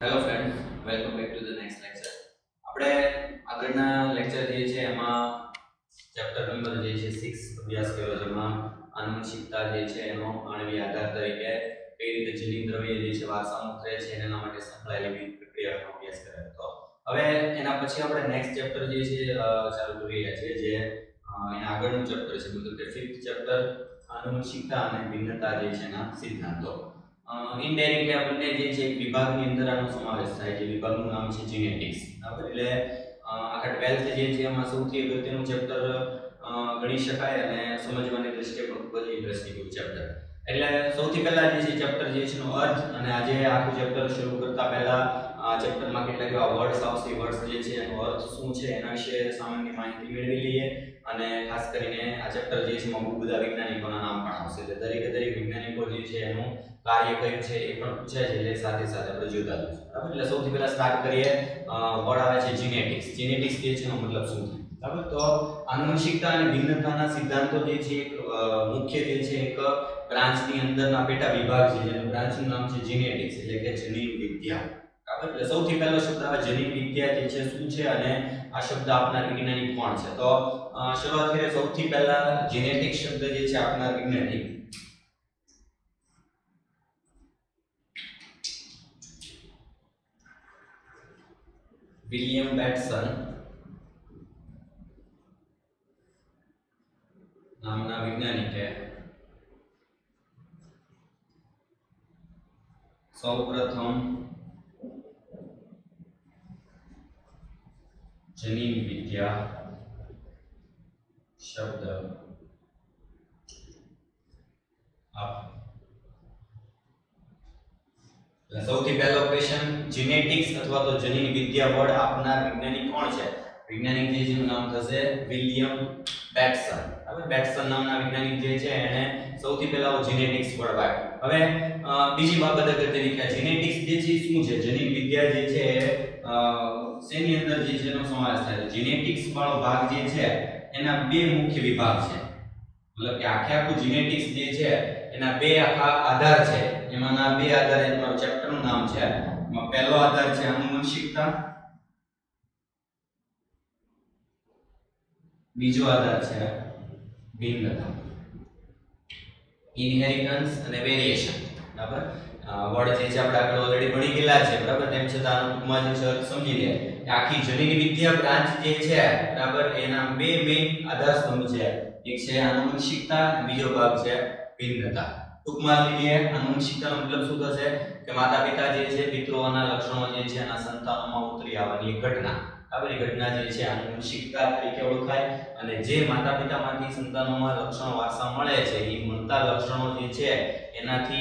Hello friend welcome back to the next lecture આપણે આગળના lecture જે છે એમાં ચેપ્ટર નંબર જે છે 6 અભ્યાસ કર્યો જેમાં આનુવંશિકતા જે છે, એનો આણ્વીય આધાર તરીકે કઈ રીતે જનીન દ્રવ્ય જે છે, વારસામાં ઉતરે છે, એના માટે સંકળાયેલી વિવિધ પ્રક્રિયાઓનો અભ્યાસ કર્યો હતો. હવે એના પછી આપણે નેક્સ્ટ ચેપ્ટર જે છે ચાલુ કરી રહ્યા છીએ, જે એના આગળનું ચેપ્ટર છે. મતલબ કે ફિફ્થ ચેપ્ટર આનુવંશિકતા અને ભિન્નતા જે છે એના સિદ્ધાંતો. ઇનડાયરેક્ટલી આપણને જે છે વિભાગની અંદર આનો સમાવેશ થાય છે. વિભાગનું નામ છે જીનેટિક્સ બરાબર? એટલે આખા 12th જે છે એમાં સૌથી અગત્યનું ચેપ્ટર ગણી શકાય અને સમજવાની દ્રષ્ટિએ ખૂબ જ ઇન્ટરેસ્ટિંગ ચેપ્ટર એટલે સૌથી પહેલા જે છે ચેપ્ટર જે છે એનો અર્થ અને આજે આખું ચેપ્ટર શરૂ કરતા પહેલા આ ચેપ્ટરમાં કેટલાક એવા વર્ડ્સ આવશે વર્ડ્સ જે છે, એનો અર્થ શું છે, એના વિશે સામાન્ય માહિતી મેળવી લઈએ અને ખાસ કરીને આ ચેપ્ટર જે છે, એમાં બહુ બધા વૈજ્ઞાનિકોના નામ પણ આવશે. એટલે દરેકે દરેક વૈજ્ઞાનિકો જે છે, એનું કાર્ય કયું છે એ પણ પૂછાય છે, એટલે સાથે સાથે આપણે જોતા જઈશું. બરાબર? એટલે સૌથી પહેલા સ્ટાર્ટ કરીએ. વર્ડ આવે છે જીનેટિક્સ જીનેટિક્સ જે છે, એનો મતલબ શું થાય? બરાબર? તો આનુવંશિકતા અને ભિન્નતાના સિદ્ધાંતો જે છે, એક મુખ્ય જે છે, એક બ્રાન્ચની અંદરના પેટા વિભાગ છે, જેનું બ્રાન્ચનું નામ છે જીનેટિક્સ એટલે કે જનીન વિદ્યા. બરાબર એટલે સૌથી પહેલો શબ્દ આવે જનીન વિદ્યા જે છે, શું છે અને આ શબ્દ આપનાર વૈજ્ઞાનિક કોણ છે? તો શરૂઆત કરીએ સૌથી પહેલા જેનેટિક શબ્દ જે છે આપનાર વૈજ્ઞાનિક વિલિયમ બેટસન નામના વૈજ્ઞાનિકે સૌપ્રથમ જનીન વિદ્યા શબ્દ આપ્યો સૌથી પહેલો ક્વેશ્ચન જીનેટિક્સ અથવા તો જનીન વિદ્યા વર્ડ આપનાર વૈજ્ઞાનિક કોણ છે? વૈજ્ઞાનિક જે જેનું નામ થશે વિલિયમ બેટસન. હવે બેટસન નામના વૈજ્ઞાનિક જે છે, એણે સૌથી પહેલા જીનેટિક્સ વર્ડ વાપર્યો. હવે બીજી બાબત અગત્યની કે જીનેટિક્સ જે છે શું છે? જનીન વિદ્યા જે છે શેની અંદર જે છે એનો સમાવેશ થાય છે? જીનેટિક્સ વાળો ભાગ જે છે, એના બે મુખ્ય વિભાગ છે. મતલબ કે આખે આખું જીનેટિક્સ જે છે, એના બે આખા આધાર છે. એમાંના બે આધાર એ તમારું ચેપ્ટરનું નામ છે. એમાં પહેલો આધાર છે આનુવંશિકતા. બીજો આધાર છે ભિન્નતા. ઇનહેરિટન્સ અને વેરિએશન બરાબર? વર્ડ જે છે આપણે આગળ ઓલરેડી ભણી ગયેલા છે. બરાબર? તેમ છતાં ટૂંકમાં જે સમજી લે. આખી જનીન વિદ્યા બ્રાન્ચ જે છે, બરાબર, એના બે મેઇન આધાર સ્તંભ છે. એક છે આનુવંશિકતા બીજો ભાગ છે ભિન્નતા. ટૂંકમાં લઈએ આનુવંશિકતાનો મતલબ શું થશે? કે માતા પિતા જે છે, પિતૃઓના લક્ષણો જે છે, એના સંતાનોમાં ઉતરી આવવાની ઘટના. આવી ઘટના જે છે, આનુવંશિકતા તરીકે ઓળખાય. અને જે માતા પિતામાંથી સંતાનોમાં લક્ષણો વારસા મળે છે એ મળતા લક્ષણો જે છે, એનાથી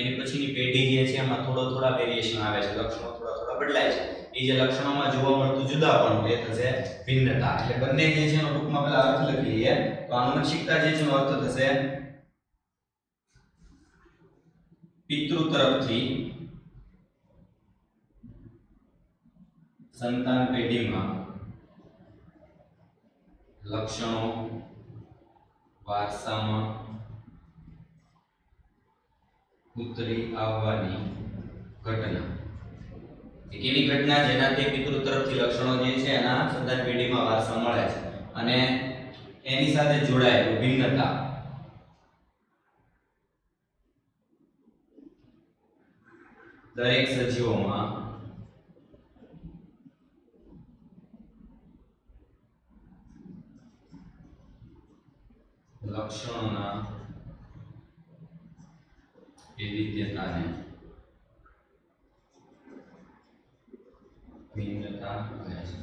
એની પછીની પેઢી જે છે, એમાં થોડો થોડા વેરિએશન આવે છે, લક્ષણો થોડા થોડા બદલાય છે. એ જે લક્ષણોમાં જોવા મળતું જુદાપણું એ થશે ભિન્નતા. એટલે બંને જે છે એનો ટૂંકમાં પહેલા અર્થ લખી લઈએ. તો આનુવંશિકતા જે છે એનો અર્થ થશે પિતૃ તરફથી સંતાન પેઢીમાં લક્ષણો વારસામાં ઉતરી આવવાની ઘટના. એવી ઘટના જેનાથી પિતૃ તરફથી લક્ષણો જે છે એના સંતાન પેઢીમાં વારસા મળે છે. અને એની સાથે જોડાયેલું ભિન્નતા. દરેક સજીવોમાં લક્ષણોના વૈવિધ્યતાને ભિન્નતા કહે છે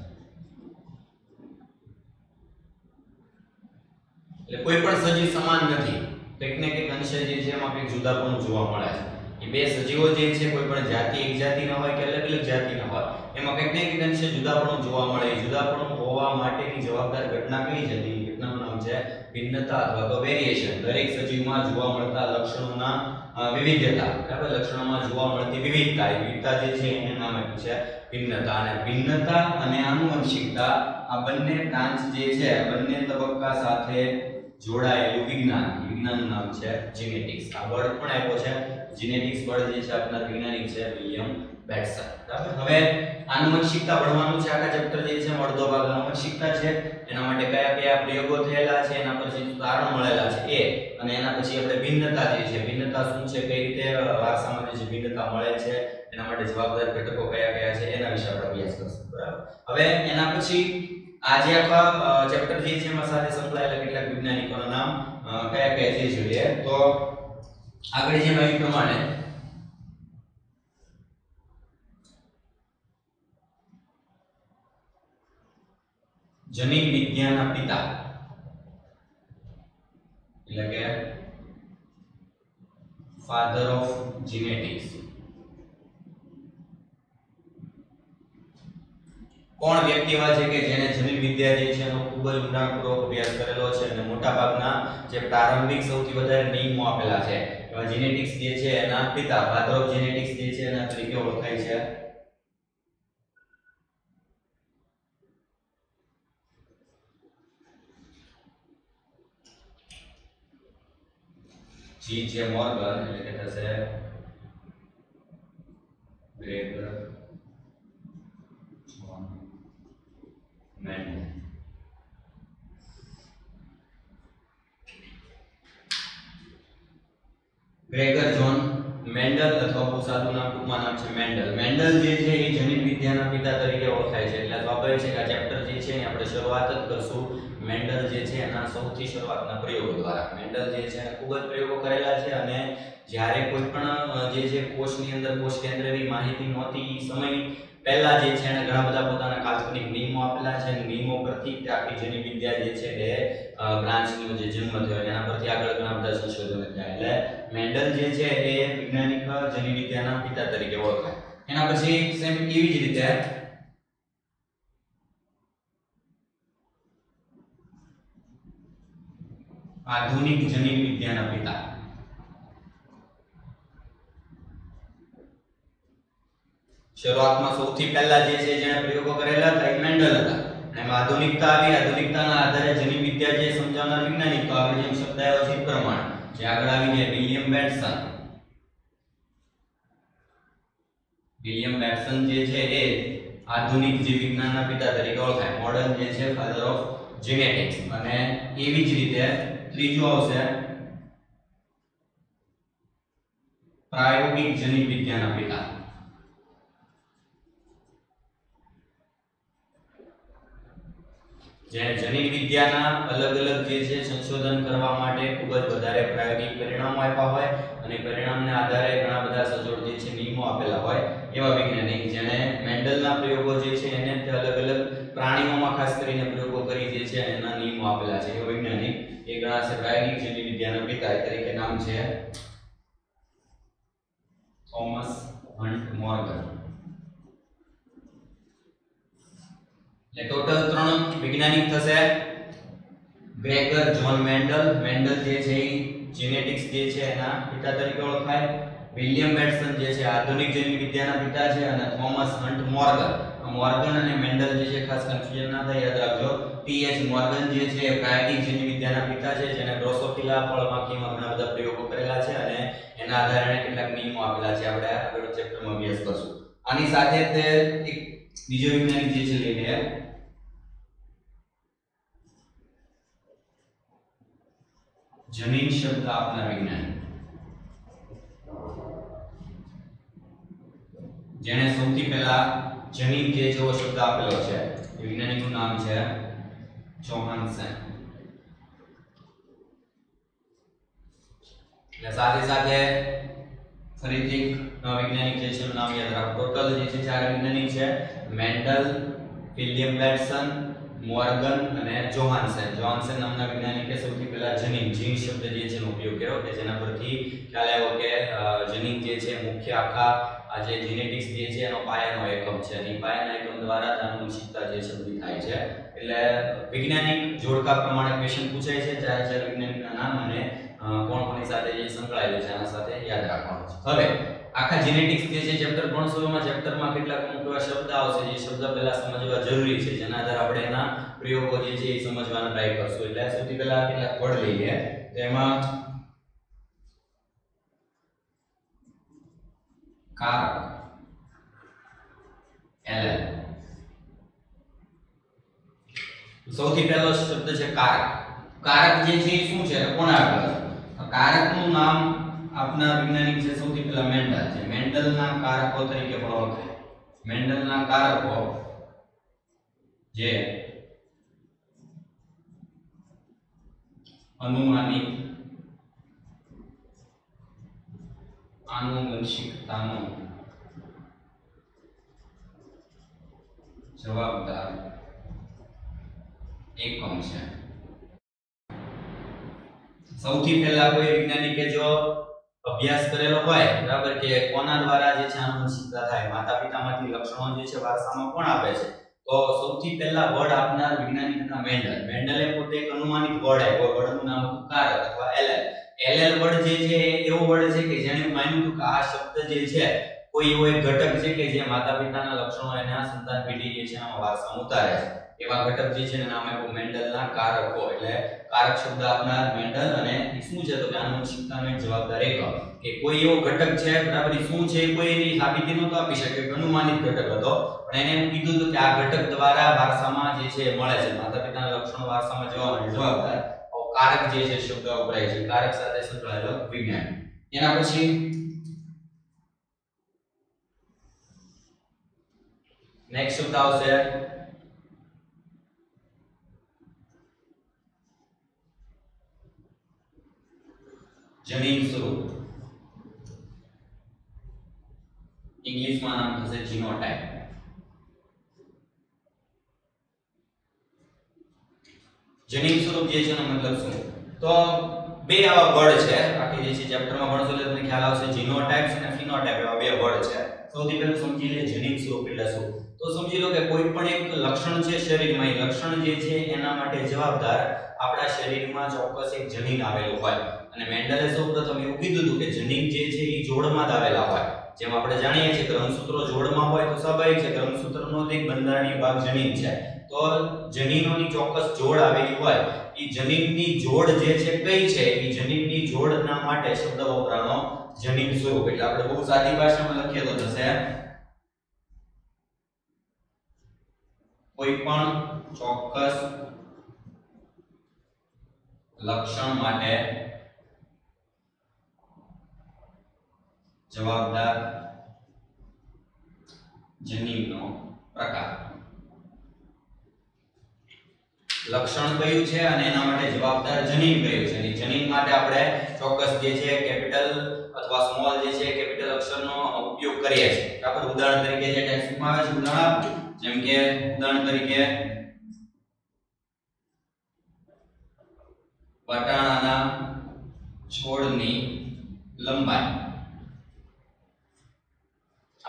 એટલે કોઈ પણ સજીવ સમાન નથી. કંઈક ને અંશે જે છે એમાં કંઈક જુદાપણું જોવા મળે છે. એ બે સજીવો જે છે, કોઈ પણ જાતિ, એક જાતિના હોય કે અલગ અલગ જાતિના હોય, એમાં કંઈક ને કંઈક અંશે જુદાપણું જોવા મળે. એ જુદાપણું હોવા માટેની જવાબદાર ઘટના કઈ છે? એ ઘટનાનું નામ છે ભિન્નતા અથવા તો વેરિએશન દરેક સજીવમાં જોવા મળતા લક્ષણોના વિવિધતા, બરાબર? લક્ષણોમાં જોવા મળતી વિવિધતા. વિવિધતા જે છે એને નામ આપ્યું છે ભિન્નતા. અને ભિન્નતા અને આનુવંશિકતા આ બંને બ્રાન્ચ જે છે બંને તબક્કા સાથે જોડાયેલું વિજ્ઞાન. વિજ્ઞાનનું નામ છે જીનેટિક્સ આ વર્ડ પણ આપ્યો છે. જીનેટિક્સ વર્ડ જે છે આપણા વૈજ્ઞાનિક છે, વિલિયમ બેટ્સન બરાબર? હવે આનુવંશિકતા ભણવાનું છે, આખા ચેપ્ટર જે છે, અડધો ભાગ આનુવંશિકતા છે. એના માટે કયા કયા પ્રયોગો થયેલા છે, એના પછી કારણ મળેલા છે, એ. અને એના પછી આપણે ભિન્નતા જે છે, ભિન્નતા શું છે, કઈ રીતે વારસામાં જે ભિન્નતા મળે છે, એના માટે જવાબદાર ઘટકો કયા કયા છે, એના વિશે આપણે અભ્યાસ કરશું. બરાબર? હવે એના પછી આજે આખા ચેપ્ટર જે છે, એમાં સાથે સંકળાયેલા કેટલાક વૈજ્ઞાનિકોના નામ કયા કયા છે જોઈએ. તો આગળ જેમ આવી પ્રમાણે જનીન વિદ્યાના પિતા. એટલે કે ફાધર ઓફ જીનેટિક્સ કોણ વ્યક્તિ એવા છે કે જેને જમીન વિદ્યા જે છે એનો ખૂબ જ ઊંડાણપૂર્વક અભ્યાસ કરેલો છે અને મોટાભાગના જે પ્રારંભિક સૌથી વધારે નિયમો આપેલા છે. એવા જીનેટિક્સ જે છે એના પિતા ફાધર ઓફ જીનેટિક્સ જે છે એના તરીકે ઓળખાય છે. જી જે મોર્ગન એટલે કે થશે Greg John Mendel Gregor John Mendel અથવા નામ, ટૂંકમાં નામ છે મેન્ડલ મેન્ડલ જે છે એ જનીન વિદ્યાના પિતા તરીકે ઓળખાય છે. એટલે સ્વાભાવિક છે કે આ ચેપ્ટર જે છે એની આપણે શરૂઆત જ કરશું. મેન્ડલ જે છે એના સૌથી શરૂઆતના પ્રયોગો દ્વારા. મેન્ડલ જે છે ખૂબ જ પ્રયોગો કરેલા છે અને જ્યારે કોઈ પણ જે છે કોષની અંદર કોષ કેન્દ્રની માહિતી નહોતી સમય પહેલા જે છે એને ઘણા બધા પોતાના કાલ્પનિક નિયમો આપેલા છે અને નિયમો પરથી આખી જનીન વિદ્યા જે છે એ બ્રાન્ચનો જે જન્મ થયો એના પરથી આગળ ઘણા બધા સંશોધનો થયા. એટલે મેન્ડલ જે છે એ વૈજ્ઞાનિક જનીન વિદ્યાના પિતા તરીકે ઓળખાય. એના પછી સેમ એવી જ રીતે આધુનિક જનીન વિદ્યાના પિતા. શરૂઆતમાં સૌથી પહેલા જે છે જેણે પ્રયોગો કરેલા હતા એ મેન્ડલ હતા. અને આધુનિકતા આવી, આધુનિકતાના આધારે જનીન વિદ્યા જે સમજાવનાર વૈજ્ઞાનિક, તો આગળ જેમ શબ્દ આવ્યો છે પ્રમાણ. જે આગળ આવી ગયા વિલિયમ બેટ્સન. વિલિયમ બેટ્સન જે છે એ આધુનિક જીવ વિજ્ઞાનના પિતા તરીકે ઓળખાય. મોડર્ન જે છે ફાધર ઓફ જીનેટિક્સ અને એવી જ રીતે ત્રીજું આવશે. પ્રાયોગિક જનીન વિજ્ઞાનના પિતા જેણે જનીન વિદ્યાના અલગ અલગ જે છે સંશોધન કરવા માટે ખૂબ જ વધારે પ્રાયોગિક પરિણામો આપ્યા હોય અને પરિણામને આધારે ઘણા બધા સચોટ જે છે નિયમો આપેલા હોય એવા વૈજ્ઞાનિક, જેણે મેન્ડલના પ્રયોગો જે છે એને અલગ અલગ પ્રાણીઓમાં ખાસ કરીને પ્રયોગો કરી જે છે એના નિયમો આપેલા છે. એવા વૈજ્ઞાનિક છે ગણાશે જેની વિદ્યાના પિતા તરીકે નામ છે થોમસ હન્ટ મોર્ગન. એટલે ટોટલ ત્રણ વૈજ્ઞાનિક થશે. Gregor John Mendel. મેન્ડલ જે છે એ જીનેટિક્સ જે છે એના પિતા તરીકે ઓળખાય. વિલિયમ બેટ્સન જે છે, આધુનિક જૈવિક વિદ્યાના પિતા છે અને થોમસ હન્ટ મોર્ગન. મોર્ગન અને મેન્ડલ જે છે, ખાસ કન્ફ્યુઝન ના થાય, યાદ રાખજો. પીએચ મોર્ગન જે છે, પ્રાયોગિક જૈવિક વિદ્યાના પિતા છે, જેને ડ્રોસોફિલા ફળમાખીમાં ઘણા બધા પ્રયોગો કરેલા છે અને એના આધારે કેટલાક નિયમો આપેલા છે. આપણે આગળ ચેપ્ટરમાં અભ્યાસ કરશું. આની સાથે તે એક બીજો વૈજ્ઞાનિક જે છે લઈ લે જમીન શબ્દ આપનાર વૈજ્ઞાનિક જેણે સૌથી પહેલા જમીન જે જેવો શબ્દ આપેલો છે, એ વૈજ્ઞાનિકનું નામ છે જોહાન્સન એટલે સાથે સાથે ફરીથી વૈજ્ઞાનિક જે છે એનું નામ યાદ રાખો. ટોટલ જે છે, ચાર વૈજ્ઞાનિક છે, મેન્ડલ, વિલિયમ બેટસન, મોર્ગન અને જોહાન્સન. જોહાન્સન નામના વૈજ્ઞાનિકે સૌથી પહેલા જનીન જીન શબ્દ જે છે એનો ઉપયોગ કર્યો કે જેના પરથી ખ્યાલ આવ્યો કે જનીન જે છે, મુખ્ય આખા આ જે જીનેટિક્સ જે છે એનો પાયાનો એકમ છે. અને પાયાના એકમ દ્વારા આનુવંશિકતા જે બધી થાય છે. એટલે વૈજ્ઞાનિક જોડકા પ્રમાણે ક્વેશ્ચન પૂછાય છે. ચાર ચાર વૈજ્ઞાનિકના નામ અને કોણ કોની સાથે જે સંકળાયેલું છે એના સાથે યાદ રાખવાનું છે. હવે, આખા જીનેટિક્સ જે છે ચેપ્ટર ભણશો એમાં ચેપ્ટરમાં કેટલાક અમુક શબ્દ આવશે જે શબ્દ પહેલા સમજવા જરૂરી છે, જેના આધારે આપણે એના પ્રયોગો જે છે એ સમજવાનો ટ્રાય કરશું. એટલે સૌથી પહેલા કેટલાક વર્ડ લઈએ. તો એમાં કારક એલ સૌથી પહેલો શબ્દ છે કારક. કારક જે છે શું છે કોણ આગળ? કારકનું નામ આપના વૈજ્ઞાનિક છે સૌથી પહેલા મેન્ડલ છે. મેન્ડલના કારકો તરીકે પણ ઓળખાય. મેન્ડલના કારકો જે અનુમાનિત આનુવંશિકતાનો જવાબદાર એકમ છે. સૌથી પહેલા કોઈ વૈજ્ઞાનિકે જો અભ્યાસ કરેલો હોય, બરાબર, કે કોના દ્વારા જે છે આનુવંશિકતા થાય માતા પિતામાંથી લક્ષણો જે છે વારસામાં કોણ આપે છે? તો સૌથી પહેલા વર્ડ આપનાર વૈજ્ઞાનિકના મેન્ડલ મેન્ડલે પોતે એક અનુમાનિત વર્ડ આપ્યો. વડનું નામ કારક અથવા એલએલ એલએલ વર્ડ જે છે, એવો વર્ડ છે કે જેણે માન્યું કે આ શબ્દ જે છે, કોઈ એવો એક ઘટક છે કે જે માતા પિતાના લક્ષણો એના સંતાન પેઢી જે છે આમાં વારસામાં ઉતારે છે. એવા ઘટક જે છે નામ આપ્યું મેન્ડલના કારકો, એટલે કારક શબ્દ આપનાર મેન્ડલ અને શું છે, તો કે આનુવંશિકતાનો જવાબદાર એક. કે કોઈ એવો ઘટક છે, બરાબર શું છે, કોઈ એની સાબિતી નહોતો આપી શકે અનુમાનિત ઘટક હતો. પણ એને કીધું હતું કે આ ઘટક દ્વારા વારસામાં જે છે, મળે છે. માતા પિતાના લક્ષણો વારસામાં જોવા મળે જવાબદાર. કારક જે છે શબ્દ વપરાય છે. કારક સાથે સંકળાયેલો વિજ્ઞાન. એના પછી નેક્સ્ટ શબ્દ આવશે જમીન સ્વરૂપ. ઇંગ્લિશમાં નામ થશે જીનોટાઇપ. જનીન સ્વરૂપ જે છે એનો મતલબ શું? તો બે આવા વર્ડ છે. બાકી જે છે ચેપ્ટરમાં ભણશો એટલે તમને ખ્યાલ આવશે જીનોટાઇપ્સ અને ફિનોટાઇપ એવા બે વર્ડ છે. સૌથી પહેલું સમજી લે જનીન સ્વરૂપ એટલે શું? તો સમજી લો કે કોઈ પણ એક લક્ષણ છે શરીરમાં, એ લક્ષણ જે છે એના માટે જવાબદાર આપણા શરીરમાં ચોક્કસ એક જનીન આવેલું હોય. અને મેન્ડલે સૌપ્રથમ એવું કીધું હતું કે જનીન જે છે એ જોડમાં જ આવેલા હોય. જેમ આપણે જાણીએ છીએ કે જોડમાં હોય તો સ્વાભાવિક છે કે રંગસૂત્રનો એક બંધારણીય ભાગ જનીન છે. તો જનીનોની ચોક્કસ જોડ આવેલી હોય એ જનીનની જોડ જે છે કઈ છે? એ જનીનની જોડના માટે શબ્દ વપરાણો જનીન સ્વરૂપ. એટલે આપણે બહુ સાદી ભાષામાં લખીએ તો થશે કોઈ પણ ચોક્કસ લક્ષણ માટે જવાબદાર જનીનનો પ્રકાર. લક્ષણ કયું છે અને એના માટે જવાબદાર જનીન કયું છે? અને જનીન માટે આપણે ચોક્કસ જે છે કેપિટલ અથવા સ્મોલ જે છે કેપિટલ અક્ષરનો ઉપયોગ કરીએ છીએ. બરાબર? ઉદાહરણ તરીકે જે ટેક્સ્ટમાં આવે છે, ઉદાહરણ જેમ કે ઉદાહરણ તરીકે વટાણાના છોડની લંબાઈ.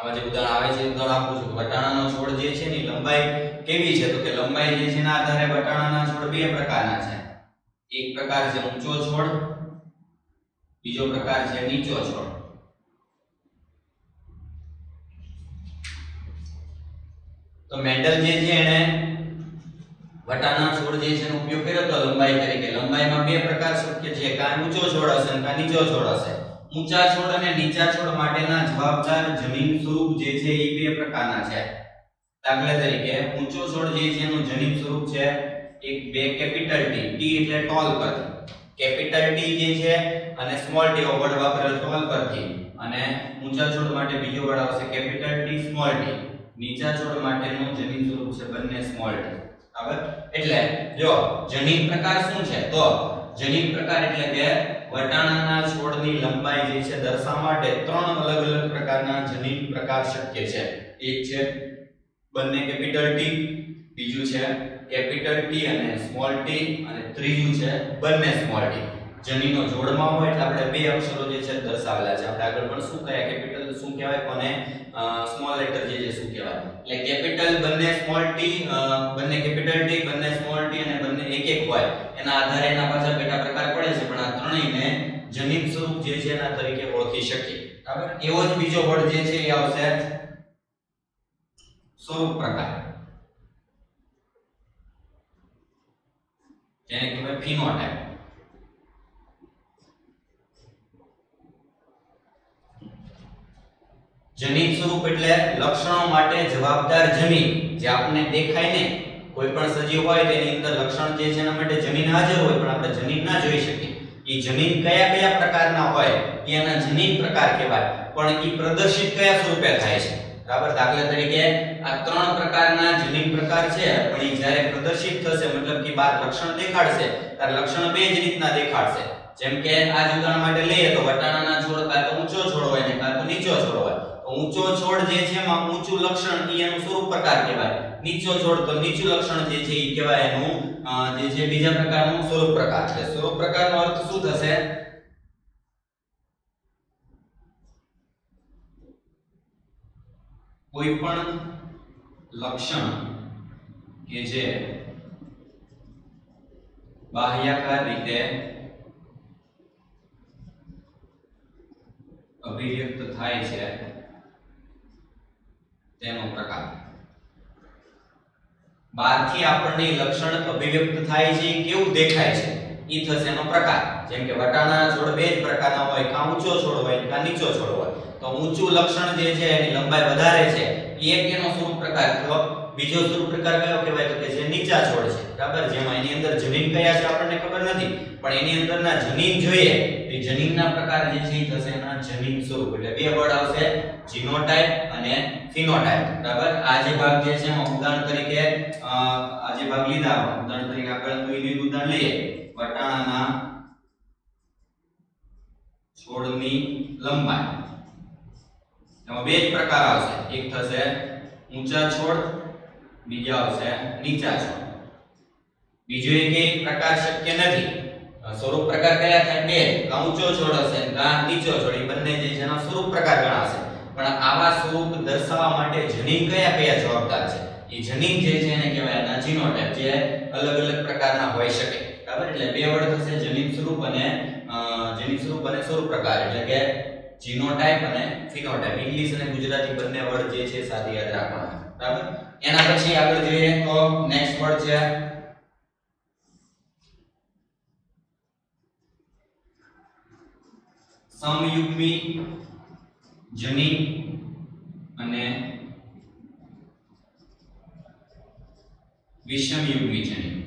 આમાં જે ઉદાહરણ આવે છે ઉદાહરણ આપું છું. વટાણાનો છોડ જે છે ની લંબાઈ કેવી છે? તો કે લંબાઈ જે છે એના આધારે વટાણાના છોડ બે પ્રકારના છે. એક પ્રકાર છે ઊંચો છોડ, બીજો પ્રકાર છે નીચો છોડ. તો મેન્ડલ જે છે એને વટાણા છોડ જે છે એનો ઉપયોગ કર્યો તો લંબાઈ તરીકે. લંબાઈમાં બે પ્રકાર શક્ય છે. કાં ઊંચો છોડ હશે અને કાં નીચો છોડ હશે. ઊંચા છોડ અને નીચા છોડ માટેના જવાબદાર જમીન સ્વરૂપ જે છે એ બે પ્રકારના છે. દાખલા તરીકે, ઊંચો છોડ જે છે એનું જમીન સ્વરૂપ છે એક બે કેપિટલ ટી ટી એટલે ટોલ પર. કેપિટલ ટી જે છે અને સ્મોલ ટી ઓવર્ડ વાપરેલ ટોલ પરથી. અને ઊંચા છોડ માટે બીજો વર્ડ આવશે કેપિટલ ટી સ્મોલ ટી નીચા છોડ માટેનું જમીન સ્વરૂપ છે બંને સ્મોલ ટી બરાબર? એટલે જો જનીન પ્રકાર શું છે? તો જનીન પ્રકાર એટલે કે વટાણાના છોડની લંબાઈ જે છે દર્શાવવા માટે ત્રણ અલગ અલગ પ્રકારના જનીન પ્રકાર શક્ય છે. એક છે બંને કેપિટલ ટી બીજું છે કેપિટલ ટી અને સ્મોલ ટી અને ત્રીજું છે બંને સ્મોલ ટી જનીનો જોડમાં હોય એટલે આપણે બે અક્ષરો જે છે દર્શાવેલા છે. આપણે આગળ પણ શું કહેવાય કેપિટલ શું કહેવાય, કોને સ્મોલ લેટર જે છે શું કહેવાય. એટલે કેપિટલ બંને સ્મોલ ટી બંને કેપિટલ ટી બંને સ્મોલ ટી અને બંને એક એક હોય. એના આધારે એના પાછળ પેટા પ્રકાર પડે છે? પણ આ જનીન સ્વરૂપ જે છે એના તરીકે ઓળખી શકીએ. બરાબર? એવો જ બીજો વર્ડ જે છે એ આવશે સ્વરૂપ પ્રકાર. જેને કહેવાય ફિનોટાઇપ. જનીન સ્વરૂપ એટલે લક્ષણો માટે જવાબદાર જનીન જે આપણને દેખાય ને, કોઈ પણ સજીવ હોય તેની અંદર લક્ષણ જે છે એના માટે જનીન હાજર હોય, પણ આપણે જનીન ના જોઈ શકીએ. એ જનીન કયા કયા પ્રકારના હોય એના જનીન પ્રકાર કહેવાય. પણ એ પ્રદર્શિત કયા સ્વરૂપે થાય છે? બરાબર દાખલા તરીકે આ ત્રણ પ્રકારના જનીન પ્રકાર છે, પણ એ જ્યારે પ્રદર્શિત થશે, મતલબ કે બાર લક્ષણ દેખાડશે, ત્યારે લક્ષણ બે જ રીતના દેખાડશે. જેમ કે આ જ ઉદાહરણ માટે લઈએ તો વટાણાના છોડ કાં તો ઊંચો છોડ હોય ને કાં તો નીચો છોડ હોય. તો ઊંચો છોડ જે છે એમાં ઊંચું લક્ષણ એનું સ્વરૂપ પ્રકાર કહેવાય. નીચો છોડ તો નીચું લક્ષણ જે છે એ કહેવાય એનું જે છે બીજા પ્રકારનું સ્વરૂપ પ્રકાર છે. સ્વરૂપ પ્રકારનો અર્થ શું થશે? કોઈ પણ લક્ષણ કે જે બાહ્યાકાર રીતે અભિવ્યક્ત થાય છે, તેનો પ્રકાર. બહારથી આપણને લક્ષણ અભિવ્યક્ત થાય છે, કેવું દેખાય છે, ઈ થશે એનો પ્રકાર. જેમ કે વટાણાના છોડ બે જ પ્રકારના હોય, કાં ઊંચો છોડ હોય, કાં નીચો છોડ હોય. તો ઊંચું લક્ષણ જે છે, એની લંબાઈ વધારે છે એ એક એનો સ્વરૂપ પ્રકાર? થયો બીજો સ્વરૂપ પ્રકાર કયો કહેવાય તો કે જે નીચા છોડ છે, બરાબર? જેમાં એની અંદર જનીન કયા છે આપણને ખબર નથી, પણ એની અંદરના જનીન જોઈએ તો જનીનના પ્રકાર જે છે એ થશે એના જનીન સ્વરૂપ. એટલે બે વર્ડ આવશે, જીનોટાઇપ અને ફિનોટાઇપ, બરાબર? આ જે ભાગ જે છે એમાં ઉદાહરણ તરીકે આ જે ભાગ લીધા ઉદાહરણ તરીકે આપણે કોઈનું ઉદાહરણ લઈએ. વટાણાના છોડની લંબાઈ. એમાં બે જ પ્રકાર આવશે. એક થશે ઊંચા છોડ બીજા આવશે નીચા છોડ બીજો એક પ્રકાર શક્ય નથી. સ્વરૂપ પ્રકાર કયા થાય? બે. કાઉચો છોડ હશે ને નીચો છોડ, એ બંને જે છે સ્વરૂપ પ્રકાર ગણાશે. પણ આવા સ્વરૂપ દર્શાવવા માટે જનીન કયા કયા જવાબદાર છે? એ જનીન જે છે એને કહેવાય નાજીનો જીનોટાઇપ જે અલગ અલગ પ્રકારના હોઈ શકે. બરાબર? એટલે બે વર્ડ થશે જનીન સ્વરૂપ અને જનીન સ્વરૂપ અને સ્વરૂપ પ્રકાર. એટલે કે જીનોટાઇપ અને ફિનોટાઇપ. ઇંગ્લિશ અને ગુજરાતી બંને વર્ડ જે છે સાથે યાદ રાખવાના બરાબર? એના પછી આગળ જોઈએ તો નેક્સ્ટ વર્ડ છે સમયુગ્મી જની અને વિષમયુગ્મી જની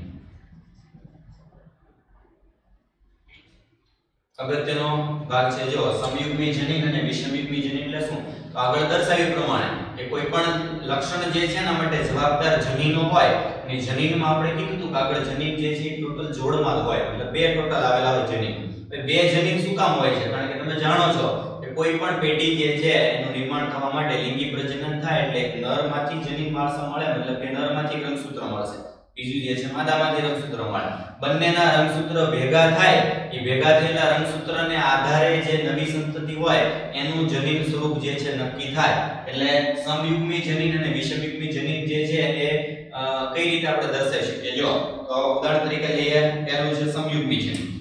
અગત્યનો ભાગ છે જો સમયુગ્મી જનીન અને વિષમયુગ્મી જનીન એટલે શું? તો આગળ દર્શાવ્યું પ્રમાણે કે કોઈ પણ લક્ષણ જે છે એના માટે જવાબદાર જનીનો હોય અને જનીનમાં આપણે કીધું હતું કે આગળ જનીન જે છે ટોટલ જોડમાં હોય. એટલે બે ટોટલ આવેલા હોય જનીન. બે જનીન શું કામ હોય છે? કારણ કે તમે જાણો છો કે કોઈ પણ પેઢી જે છે એનું નિર્માણ થવા માટે લિંગી પ્રજનન થાય એટલે એક નરમાંથી જનીન માળસા મળે, મતલબ કે નરમાંથી રંગસૂત્ર મળશે. બીજું જે છે માદામાંથી રંગસૂત્ર મળે. બંનેના રંગસૂત્ર ભેગા થાય, એ ભેગા થયેલા રંગસૂત્રને આધારે જે નવી સંતતિ હોય, એનું જનીન સ્વરૂપ જે છે નક્કી થાય. એટલે સમયુગ્મી જનીન અને વિષમયુગ્મી જનીન જે છે એ કઈ રીતે આપણે દર્શાવી શકીએ? જો, તો ઉદાહરણ તરીકે લઈએ, પહેલું છે સમયુગ્મી જનીન.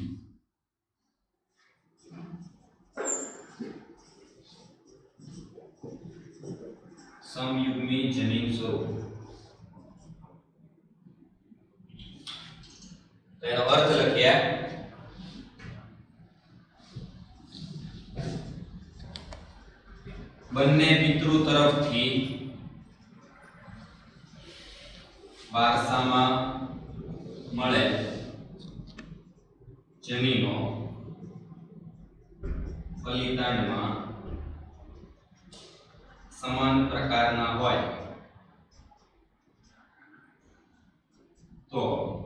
સમયુગ્મી જનીન સ્વરૂપ. તો એનો અર્થ લખીએ. બંને પિતૃ તરફથી વારસામાં મળે જમીનો ફલિતાંડમાં સમાન પ્રકારના હોય. તો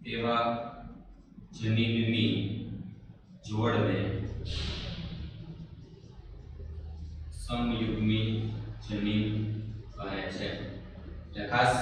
તેવા જનીનની જોડને સમયુગ્મી જનીન કહે છે. એટલે ખાસ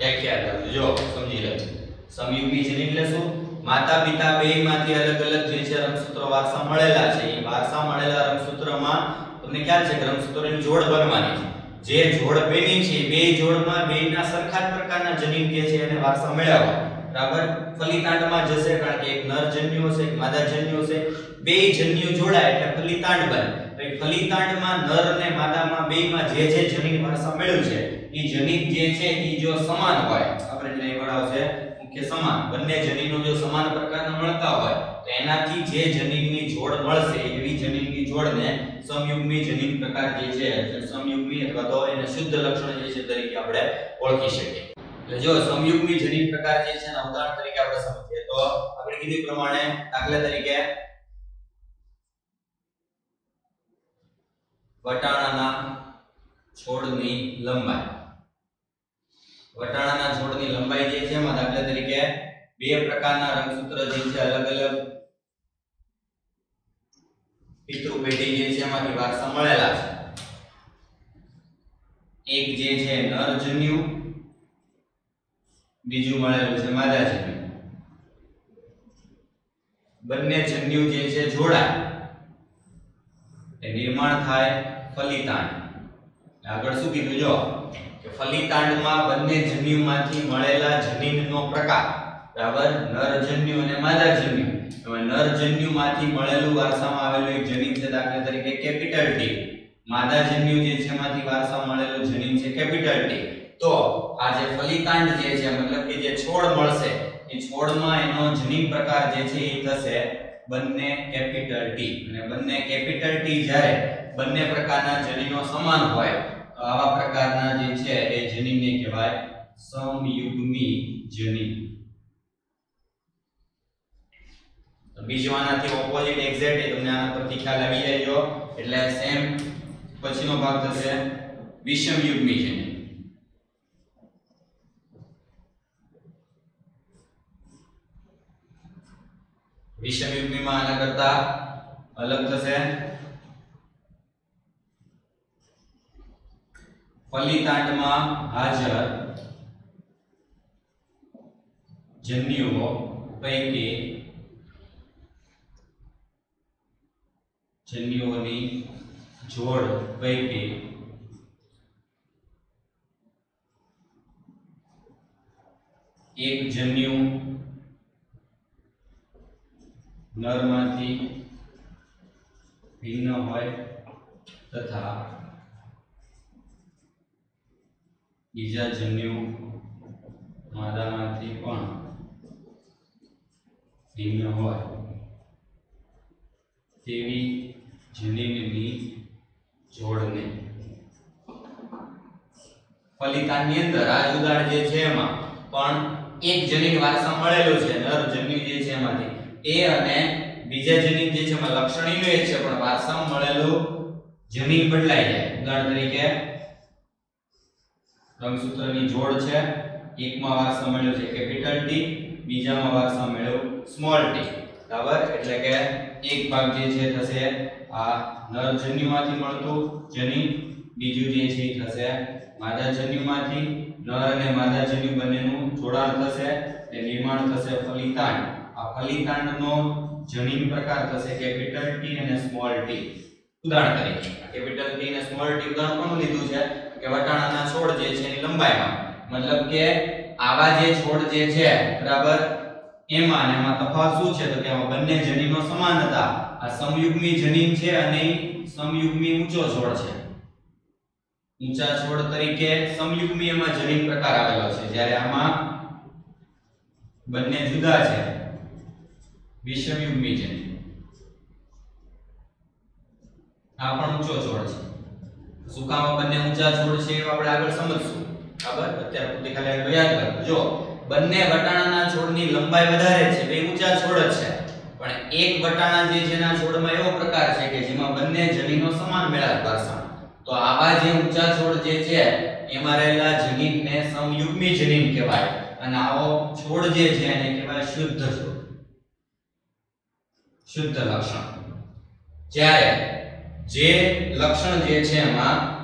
આપજો જો, સમજી લેજો સમયુગ્મી જનીન એટલે શું? માતા પિતા બેયમાંથી અલગ અલગ જે છે રંગસૂત્ર વારસા મળેલા છે. એ વારસા મળેલા રંગસૂત્રમાં તમને ખ્યાલ છે કે રંગસૂત્રોની જોડ બનવાની છે. જે જોડ બની છે બે જોડમાં બેયના સરખા જ પ્રકારના જનીન કે છે એને વારસા મળ્યા બરાબર? ફલિતાંડમાં જશે કારણ કે એક નર જન્યુ હશે એક માદા જન્યુ હશે બે જન્યુ જોડાય એટલે ફલિતાંડ બને. તો ફલિતાંડમાં નર અને માદામાં બેયમાં જે જે જનીન વારસા મળ્યું છે, એ જનીન જે છે, એ જો સમાન હોય, આપણે લઈ છે મુખ્ય સમાન. બંને જનીનો જો સમાન પ્રકારના મળતા હોય, તો એનાથી જે જનીનની જોડ મળશે, એવી જનીનની જોડને સમયુગ્મી જનીન પ્રકાર જે છે સમયુગ્મી અથવા તો એને શુદ્ધ લક્ષણ જે છે, તરીકે આપણે ઓળખી શકીએ. એટલે જો સમયુગ્મી જનીન પ્રકાર જે છે એના ઉદાહરણ તરીકે આપણે સમજીએ, તો આપણે કીધું પ્રમાણે દાખલા તરીકે વટાણાના છોડની લંબાઈ. વટાણાના છોડની લંબાઈ જે છે એમાં દાખલા તરીકે બે પ્રકારના રંગસૂત્ર જે છે અલગ અલગ પિતૃ જે છે એમાંથી વારસા મળેલા છે. એક જે છે નર જન્યુ બીજું મળેલું છે. માદા જન્યુ બંને જન્યુ જે છે જોડાય નિર્માણ થાય ફલિતાંડ. આગળ શું કીધું? જો, કે ફલિતાંડમાં બંને જન્યુમાંથી મળેલા જનીનનો પ્રકાર. બરાબર? નર જન્યુ અને માદા જન્યુ નરજન્યુમાંથી નર જન્યુમાંથી મળેલું વારસામાં આવેલું એક જનીન છે દાખલા તરીકે કેપિટલ ટી. માદા જન્યુ જે છે એમાંથી વારસામાં મળેલું જનીન છે કેપિટલ ટી. તો આ જે ફલિકાંડ જે છે, મતલબ કે જે છોડ મળશે, એ છોડમાં એનો જનીન પ્રકાર જે છે એ થશે બંને કેપિટલ ટી. અને બંને કેપિટલ ટી જ્યારે બંને પ્રકારના જનીનો સમાન હોય, તો આવા પ્રકારના જે છે એ જનીનને કહેવાય સમયુગ્મી જનીન. બીજો આનાથી ઓપોઝિટ એક્ઝેક્ટ એ તમને આના પરથી ખ્યાલ આવી જાય એટલે સેમ પછીનો ભાગ થશે વિષમયુગ્મી જનીન. વિષમયુગ્મીમાં આના કરતા અલગ થશે ફલિતાંડમાં હાજર જન્યુઓ પૈકી જન્યુઓની જોડ પૈકી એક જન્યુ નરમાંથી ભિન્ન હોય તથા બીજા જન્યુ માદામાંથી પણ ભિન્ન હોય. તેવી જનીનની જોડને ફલિતાની અંદર આ જુદાળ જે છે એમાં, પણ એક જનીન વારસા મળેલું છે, નર જન્યુ જે છે એમાંથી. એ અને બીજા જનીન જે છે, એમાં લક્ષણીનું એ છે, પણ વારસામાં મળેલું જનીન બદલાઈ જાય. ઉદાહરણ તરીકે, રંગસૂત્રની જોડ છે, એકમાં વારસા મળ્યો છે, કેપિટલ ટી, બીજામાં વારસા મળ્યો સ્મોલ ટી. બરાબર? એટલે કે એક ભાગ જે છે, થશે આ નર જન્યુમાંથી મળતું જનીન, બીજું જે છે, એ થશે માદા જન્યુમાંથી. નર અને માદા જન્યુ બંનેનું જોડાણ થશે તે નિર્માણ થશે ફલિતાંડ. આ ફલિતાંડનો જનીન પ્રકાર થશે કેપિટલ ટી અને સ્મોલ ટી ઉદાહરણ તરીકે કેપિટલ ટી અને સ્મોલ ટી ઉદાહરણ કોનું લીધું છે? કે વટાણાના છોડ જે છે એની લંબાઈમાં. મતલબ કે આવા જે છોડ જે છે, બરાબર? એમાં અને એમાં તફાવત શું છે? તો કે આમાં બંને જનીનો સમાન હતા. આ સમયુગ્મી જનીન છે અને સમયુગ્મી ઊંચો છોડ છે. ઊંચા છોડ તરીકે સમયુગ્મી એમાં જનીન પ્રકાર આવેલો છે. જ્યારે આમાં બંને જુદા છે. વિષમયુગ્મી છે. આ પણ ઊંચો છોડ છે. સુકામાં બંને ઊંચા છોડ છે એ આપણે આગળ સમજશું. બરાબર? અત્યારે પૂરતી ખાલી આટલું યાદ રાખજો જો, બંને વટાણાના છોડની લંબાઈ વધારે છે, બે ઊંચા છોડ જ છે. પણ એક વટાણા જે એના છોડમાં એવો પ્રકાર છે કે જેમાં બંને જનીનો સમાન મેળાપ કરશે તો આવા જે ઊંચા છોડ જે છે, એમાં રહેલા જનીનને સમયુગ્મી જનીન કહેવાય. અને આવો છોડ જે છે એને કહેવાય શુદ્ધ છોડ. શુદ્ધ લક્ષણ. જ્યારે જે લક્ષણ જે છે એમાં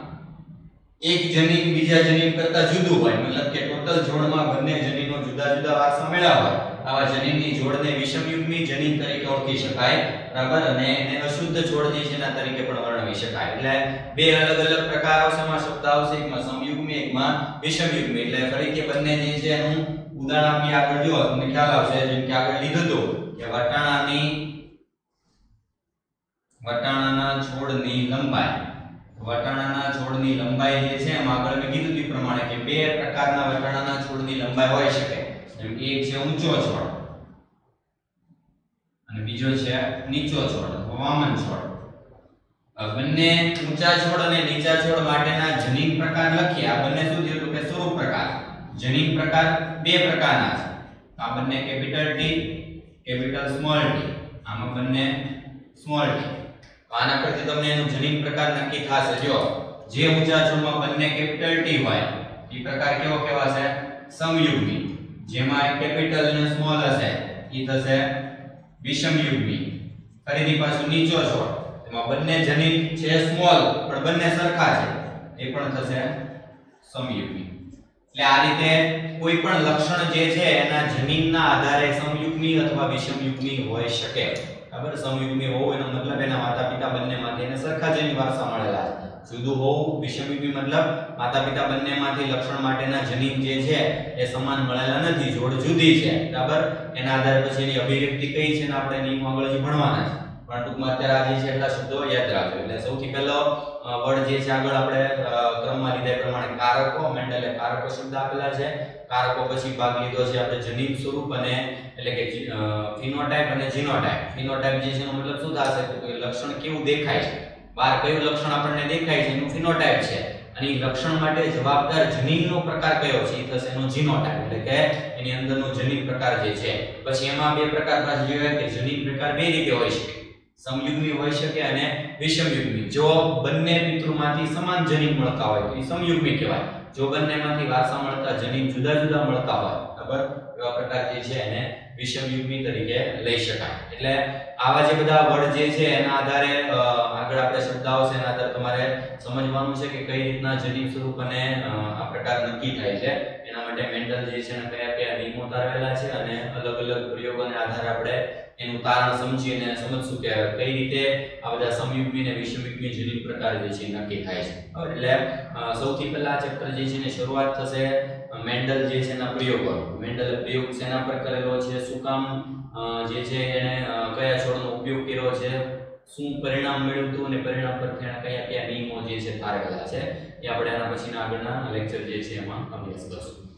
એક જનીન બીજા જનીન કરતા જુદું હોય, મતલબ કે ટોટલ જોડમાં બંને જનીનો જુદા જુદા વારસા મેળવ્યા હોય આવા જનીનની જોડને વિષમયુગ્મી જનીન તરીકે ઓળખી શકાય, બરાબર? અને એને અશુદ્ધ છોડ જે છે એના તરીકે પણ વર્ણવી શકાય. એટલે બે અલગ અલગ પ્રકાર સમાસ શબ્દ આવશે એકમાં સમયુગ્મી એકમાં વિષમયુગ્મી એટલે ફરીથી બંને જે છે એનું ઉદાહરણ આપી આગળ જો તમને ખ્યાલ આવશે, જેમ કે આગળ લીધું તો કે વટાણાની, વટાણાના છોડની લંબાઈ. વટાણાના છોડની લંબાઈ જે છે, એમાં આગળ મેં કીધું તે પ્રમાણે કે બે પ્રકારના વટાણાના છોડની લંબાઈ હોઈ શકે. જેમ એક છે ઊંચો છોડ અને બીજો છે નીચો છોડ વામન છોડ બંને ઊંચા છોડ અને નીચા છોડ માટેના જનીન પ્રકાર લખીએ. આ બંને શું થયું તો કે સ્વરૂપ પ્રકાર. જનીન પ્રકાર બે પ્રકારના છે. આ બંને capital T, capital small T. આમાં બંને સ્મોલ ટી. આના પરથી તમને એનું જનીન પ્રકાર નક્કી થશે. જો જે ઊંચા છોડમાં બંને કેપિટલ ટી હોય, એ પ્રકાર કેવો કહેવાશે? સમયુગ્મી જેમાં કેપિટલ અને સ્મોલ હશે એ થશે વિષમયુગ્મી ફરીથી પાછું નીચો છોડ. એમાં બંને જનીન છે સ્મોલ પણ બંને સરખા છે. એ પણ થશે સમયુગ્મી એટલે આ રીતે કોઈ પણ લક્ષણ જે છે, એના જનીનના આધારે સમયુગ્મી અથવા વિષમયુગ્મી હોઈ શકે. બરાબર સમયુગ્મી હોવું એનો મતલબ એના માતા પિતા બંનેમાંથી એને સરખા જનીન વારસા મળેલા છે જુદું હોવું વિષમયુગ્મી મતલબ માતા પિતા બંનેમાંથી લક્ષણ માટેના જનીન જે છે એ સમાન મળેલા નથી, જોડ જુદી છે. બરાબર? એના આધારે પછી એની અભિવ્યક્તિ કઈ છે ને આપણે નિયમો આગળ જ ભણવાના છે. પણ ટૂંકમાં અત્યારે આ જે છે એટલા શબ્દો યાદ રાખજો. એટલે સૌથી પહેલો વર્ડ જે છે આગળ આપણે ક્રમમાં લીધા પ્રમાણે કારકો, મેન્ડલે કારકો શબ્દ આપેલા છે. કારકો પછી ભાગ લીધો છે આપણે જનીન સ્વરૂપ અને એટલે કે ફિનોટાઇપ અને જીનોટાઇપ. ફિનોટાઇપ જે છે એનો મતલબ શું થશે? કે લક્ષણ કેવું દેખાય છે? બહાર કયું લક્ષણ આપણને દેખાય છે? એનું ફિનોટાઇપ છે. અને એ લક્ષણ માટે જવાબદાર જનીનનો પ્રકાર કયો છે? એ થશે એનો જીનોટાઇપ એટલે કે એની અંદરનો જનીન પ્રકાર જે છે. પછી એમાં બે પ્રકાર પાછા જોયા કે જનીન પ્રકાર બે રીતે હોઈ શકે. સમયુગ્મી હોઈ શકે અને વિષમયુગ્મી. જો બંને પિતૃમાંથી સમાન જનીન મળતા હોય તો એ સમયુગ્મી કહેવાય. જો બંનેમાંથી વારસા મળતા, જનીન જુદા જુદા મળતા હોય બરાબર એવા પ્રકાર જે છે એને વિષમયુગ્મી તરીકે લઈ શકાય. એટલે આવા જે બધા વર્ડ જે છે, એના આધારે આગળ આપણે શબ્દાઓ છે, એના આધારે તમારે સમજવાનું છે કે કઈ રીતના જનીન સ્વરૂપ અને આ પ્રકાર નક્કી થાય છે. માટે મેન્ડલ જે છે એને કયા કયા નિયમો તારવેલા છે અને અલગ અલગ પ્રયોગોને આધારે આપણે એનું તારણ સમજીને સમજશું કે કઈ રીતે આ બધા સમયુગ્મી અને વિષમયુગ્મી જનીન પ્રકાર જે છે નક્કી થાય છે. એટલે સૌથી પહેલા ચેપ્ટર જે છે ને શરૂઆત થશે મેન્ડલ જે છે એના પ્રયોગો મેન્ડલે પ્રયોગ શેના પર કરેલો છે, શું કામ જે છે એને કયા છોડનો ઉપયોગ કર્યો છે, શું પરિણામ મળ્યું હતું અને પરિણામ પર એના કયા કયા નિયમો જે છે તારેલા છે, એ આપણે આના પછીના આગળના લેક્ચર જે છે એમાં અભ્યાસ કરશું.